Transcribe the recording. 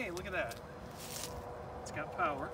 hey, look at that. It's got power.